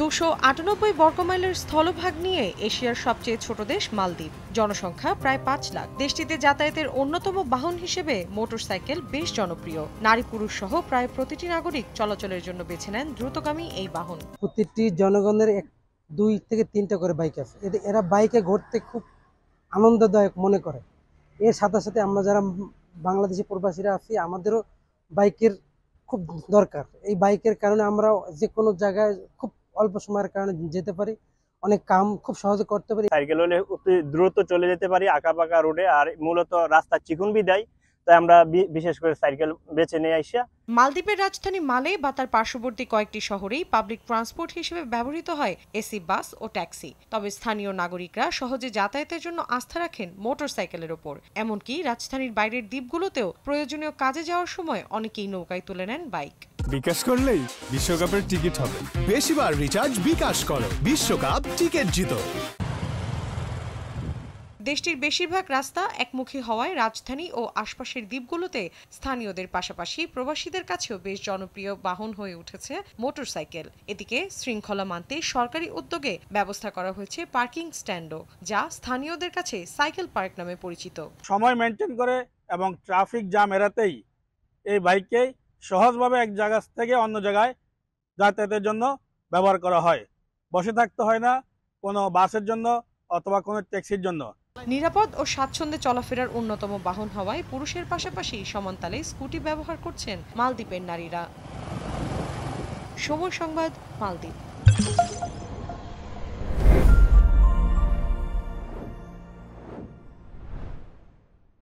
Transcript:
দুশো আটানব্বই বর্গমাইলের স্থলভাগ নিয়ে এশিয়ার সবচেয়ে ছোট দেশ মালদ্বীপ। জনসংখ্যা প্রায় পাঁচ লাখ। দেশটিতে যাতায়াতের অন্যতম বাহন হিসেবে মোটরসাইকেল বেশ জনপ্রিয়। নারী পুরুষ সহ প্রায় প্রতিটি নাগরিক চলাচলের জন্য বেছে নেন দ্রুতগামী এই বাহন। প্রতিটি জনগণের এক, দুই থেকে তিনটা করে বাইক আছে। এরা বাইকে ঘুরতে খুব আনন্দদায়ক মনে করে। এর সাথে সাথে আমরা যারা বাংলাদেশি প্রবাসীরা আছি, আমাদেরও বাইকের খুব দরকার। এই বাইকের কারণে আমরা যে কোনো জায়গায় খুব অল্প সময়ের কারণে যেতে পারি। অনেক কাম খুব সহজে করতে পারি। সাইকেল হলে অতি দ্রুত চলে যেতে পারি আঁকা পাকা রোডে আর মূলত রাস্তা চিকুন বিদায়। তাই আমরা বি- বিশেষ করে সাইকেল বেছে নিয়ে আইসা মালদ্বীপের রাজধানী মালে বা তার পার্শ্ববর্তী কয়েকটি শহরেই পাবলিক ট্রান্সপোর্ট হিসেবে ব্যবহৃত হয় এসি বাস ও ট্যাক্সি। তবে স্থানীয় নাগরিকরা সহজে যাতায়াতের জন্য আস্থা রাখেন মোটর সাইকেলের ওপর। এমনকি রাজধানীর বাইরের দ্বীপগুলোতেও প্রয়োজনীয় কাজে যাওয়ার সময় অনেকেই নৌকায় তুলে নেন বাইক। বিকাশ করলেই বিশ্বকাপের টিকিট হবে। বেশিবার রিচার্জ বিকাশ করো। বিশ্বকাপ টিকিট জিতো। দেশটির বেশিরভাগ রাস্তা একমুখী হওয়ায় রাজধানী ও আশপাশের দ্বীপগুলোতে স্থানীয়দের পাশাপাশি প্রবাসীদের কাছেও বেশ জনপ্রিয় বাহন হয়ে উঠেছে মোটরসাইকেল। এদিকে শৃঙ্খলা মানতে সরকারি উদ্যোগে ব্যবস্থা করা হয়েছে পার্কিং স্ট্যান্ডও যা স্থানীয়দের কাছে সাইকেল পার্ক নামে পরিচিত। সময় মেনটেন করে এবং ট্রাফিক জ্যাম এড়াতেই এই বাইককে সহজভাবে এক জায়গা থেকে অন্য জায়গায় যাতায়াতের জন্য ব্যবহার করা হয়। বসে থাকতে হয় না কোনো বাসের জন্য অথবা কোনো ট্যাক্সির জন্য। নিরাপদ ও স্বাচ্ছন্দ্যে চলাফেরার অন্যতম বাহন হওয়ায় পুরুষের পাশাপাশি সমানতালে স্কুটি ব্যবহার করছেন মালদ্বীপের নারীরা। সময় সংবাদ, মালদ্বীপ।